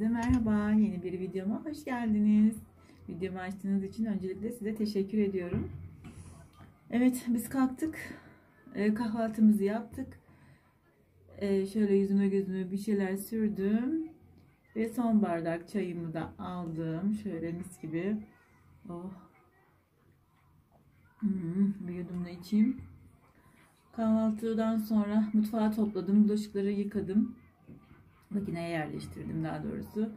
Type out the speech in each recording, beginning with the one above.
Herkese merhaba. Yeni bir videoma hoş geldiniz. Videomu açtığınız için öncelikle size teşekkür ediyorum. Evet biz kalktık. Ee, kahvaltımızı yaptık. Ee, şöyle yüzüme gözüme bir şeyler sürdüm. Ve son bardak çayımı da aldım. Şöyle mis gibi. Oh. Hmm, bir yudum da içeyim. Kahvaltıdan sonra mutfağı topladım. Bulaşıkları yıkadım makineye yerleştirdim daha doğrusu.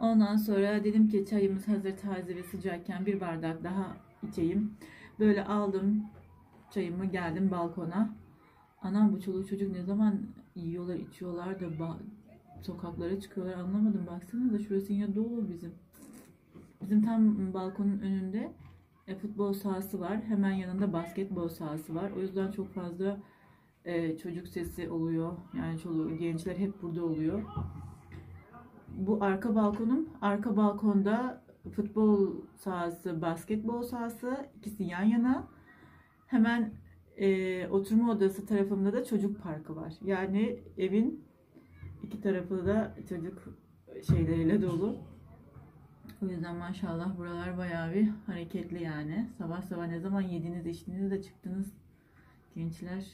Ondan sonra dedim ki çayımız hazır taze ve sıcakken bir bardak daha içeyim. Böyle aldım çayımı geldim balkona. Anam bu çoluk çocuk ne zaman yiyorlar içiyorlar da sokaklara çıkıyorlar anlamadım. Baksana da şurası yine dolu bizim. Bizim tam balkonun önünde e, futbol sahası var. Hemen yanında basketbol sahası var. O yüzden çok fazla e, çocuk sesi oluyor. Yani çoluk gençler hep burada oluyor. Bu arka balkonum. Arka balkonda futbol sahası, basketbol sahası ikisi yan yana. Hemen e, oturma odası tarafında da çocuk parkı var. Yani evin iki tarafı da çocuk şeyleriyle dolu. O yüzden maşallah buralar bayağı bir hareketli yani. Sabah sabah ne zaman yediniz içtiniz de çıktınız gençler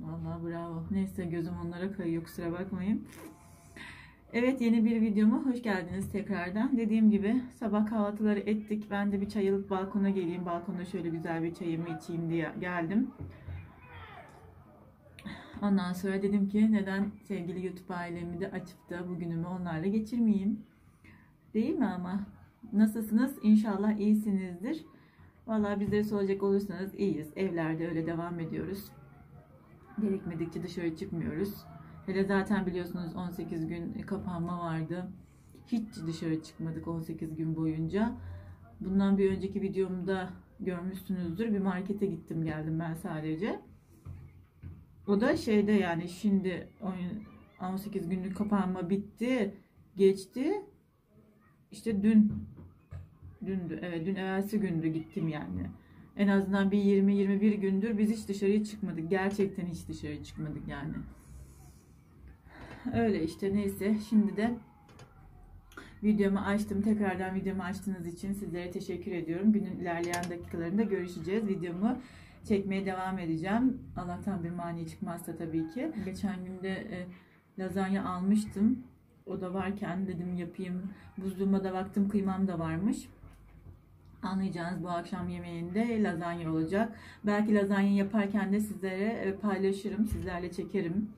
Vallahi bravo. Neyse gözüm onlara kayıyor kusura bakmayın. Evet yeni bir videoma hoş geldiniz tekrardan. Dediğim gibi sabah kahvaltıları ettik. Ben de bir çay alıp balkona geleyim. Balkonda şöyle güzel bir çayımı içeyim diye geldim. Ondan sonra dedim ki neden sevgili YouTube ailemi de açıp da bugünümü onlarla geçirmeyeyim. Değil mi ama? Nasılsınız? İnşallah iyisinizdir. Vallahi bizleri soracak olursanız iyiyiz. Evlerde öyle devam ediyoruz. Gerekmedikçe dışarı çıkmıyoruz. Hele zaten biliyorsunuz 18 gün kapanma vardı. Hiç dışarı çıkmadık 18 gün boyunca. Bundan bir önceki videomda görmüşsünüzdür. Bir markete gittim geldim ben sadece. O da şeyde yani şimdi 18 günlük kapanma bitti. Geçti. İşte dün dündü. Evet dün evvelsi gündü gittim yani. En azından bir 20-21 gündür biz hiç dışarıya çıkmadık. Gerçekten hiç dışarı çıkmadık yani. Öyle işte neyse. Şimdi de videomu açtım. Tekrardan videomu açtığınız için sizlere teşekkür ediyorum. Günün ilerleyen dakikalarında görüşeceğiz. Videomu çekmeye devam edeceğim. Allah'tan bir mani çıkmazsa tabii ki. Geçen günde e, lazanya almıştım. O da varken dedim yapayım. Buzluğuma da baktım kıymam da varmış. Anlayacağınız bu akşam yemeğinde lazanya olacak. Belki lazanya yaparken de sizlere e, paylaşırım, sizlerle çekerim.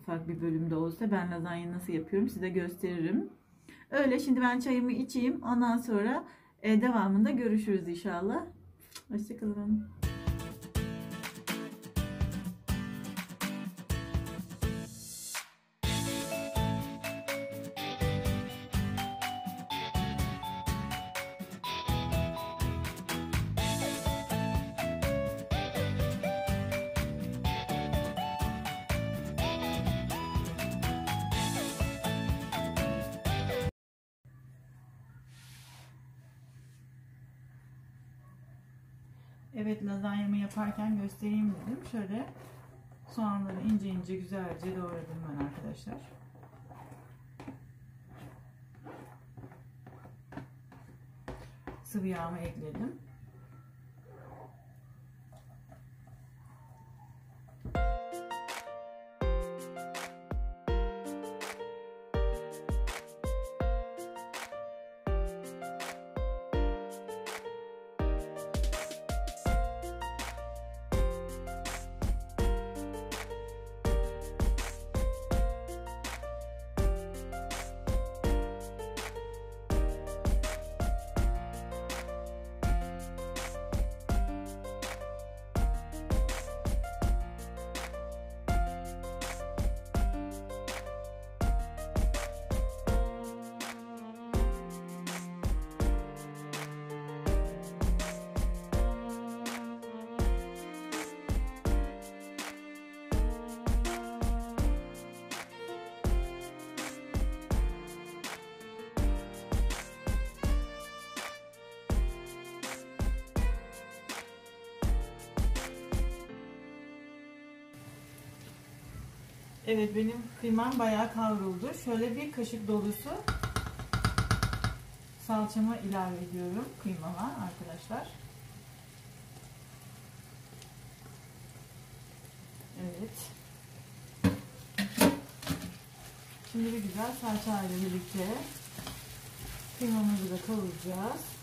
Ufak bir bölümde olsa ben lazanya nasıl yapıyorum size gösteririm. Öyle şimdi ben çayımı içeyim. Ondan sonra e, devamında görüşürüz inşallah. Hoşçakalın. Evet lazanyamı yaparken göstereyim dedim. Şöyle soğanları ince ince güzelce doğradım ben arkadaşlar. Sıvı yağımı ekledim. Evet benim kıymam bayağı kavruldu. Şöyle bir kaşık dolusu salçamı ilave ediyorum kıymama arkadaşlar. Evet. Şimdi bir güzel salça ile birlikte kıymamızı da kavuracağız.